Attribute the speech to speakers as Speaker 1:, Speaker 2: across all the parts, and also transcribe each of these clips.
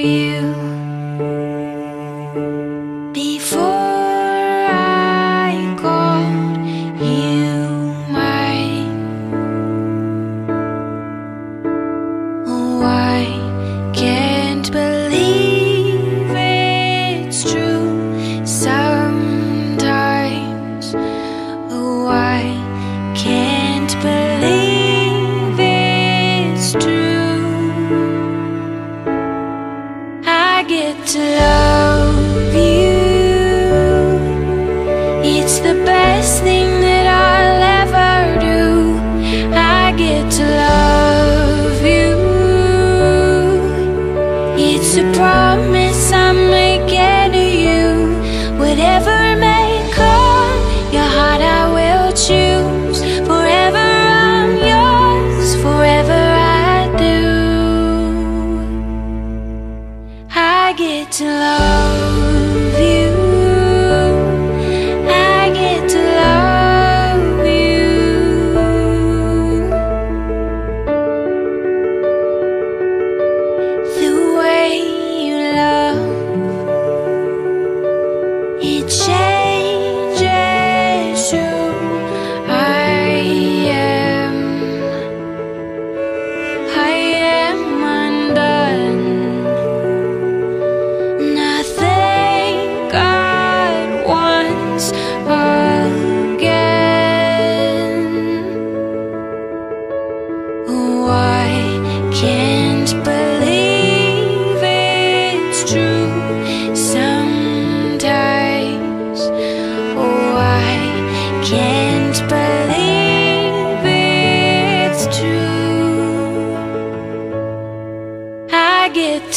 Speaker 1: you to love you. It's the best thing that I'll ever do. I get to love you. It's a promise I'm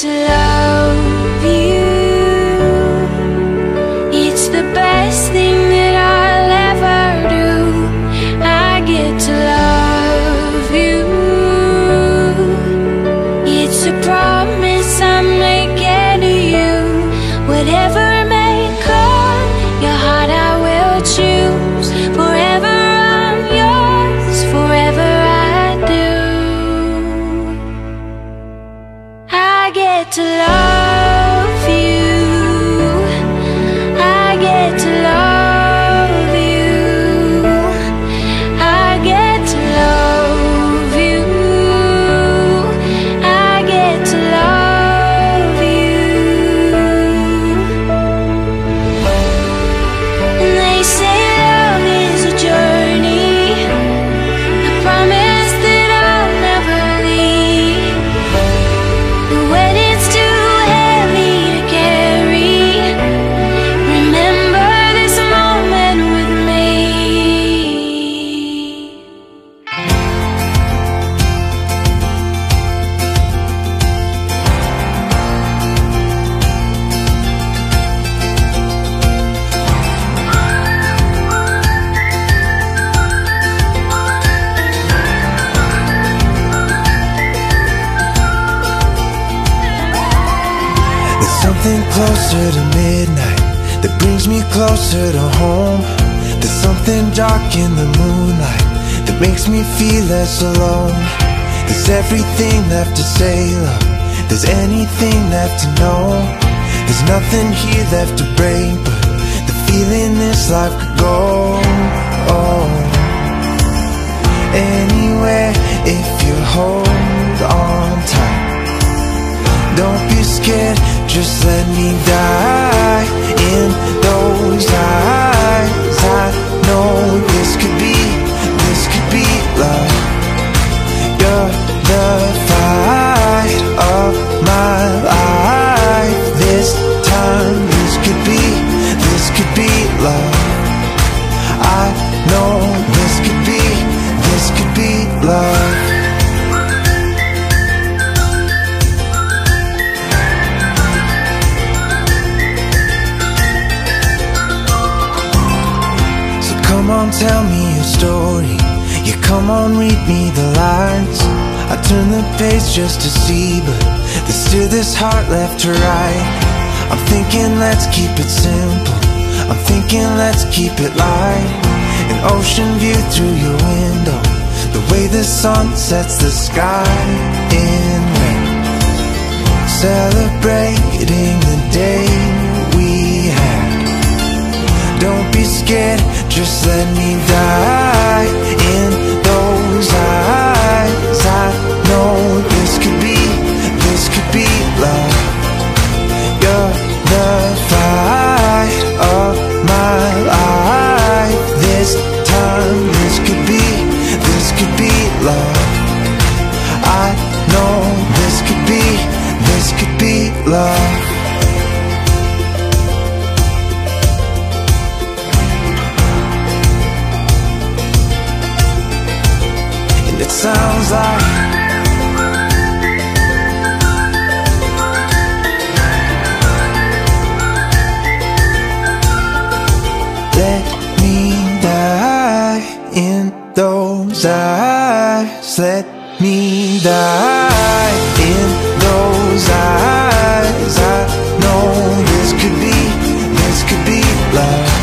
Speaker 1: to to love
Speaker 2: something closer to midnight that brings me closer to home. There's something dark in the moonlight that makes me feel less alone. There's everything left to say, love. There's anything left to know. There's nothing here left to break, but the feeling this life could go. Tell me your story. You come on, read me the lines. I turn the page just to see, but there's still this heart left to write. I'm thinking, let's keep it simple. I'm thinking, let's keep it light. An ocean view through your window. The way the sun sets the sky in red Celebrating the day be scared, just let me die In those eyes. I know this could be, this could be love. You're the fight of my life. This time, this could be, this could be love. I know this could be, this could be love sounds like Let me die in those eyes. Let me die in those eyes. I know this could be, this could be love.